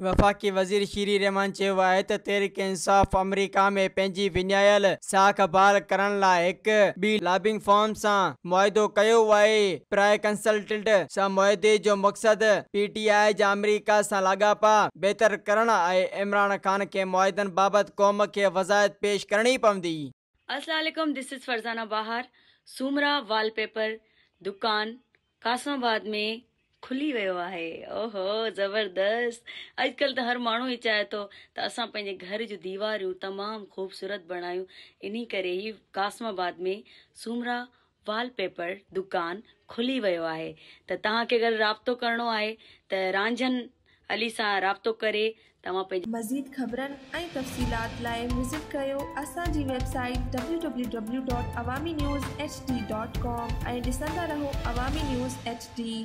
वफ़ाक़ी वज़ीर शीरी रहमान आहे तहरीक इंसाफ़ अमरीका में पंहिंजी विञायल साख बहाल करण लाइ हिकु ॿी लॉबिंग फॉर्म सां मुआदो कयो आहे। कंसल्टेंट सां मुआदे जो मक़सदु पी टी आई जा अमरीका सां लाॻापा बहितर करण इमरान ख़ान खे मुआदनि बाबति क़ौम खे वज़ाहत पेश करणी पवंदी। असलाकुम this is Farzana Bahar, Soomra wallpaper दुकान, कासमाबाद में खुली वियो आहे। ओहो, ज़बरदस्त। अॼुकल्ह त हर माण्हू ई चाहे थो त असां पंहिंजे घर जूं दीवारियूं तमामु ख़ूबसूरत बणायूं। इन करे ई कासमाबाद में सूमरा वॉलपेपर दुकान खुली वियो आहे। त तव्हांखे अगरि राब्तो करिणो आहे, त रांझनि अली सां राब्तो करे तव्हां मज़ीद ख़बरनि ऐं तफ़सीलात लाइ विज़िट कयो असांजी वेबसाइट ऐं ॾिसंदा रहो अवामी न्यूज़ एच डी।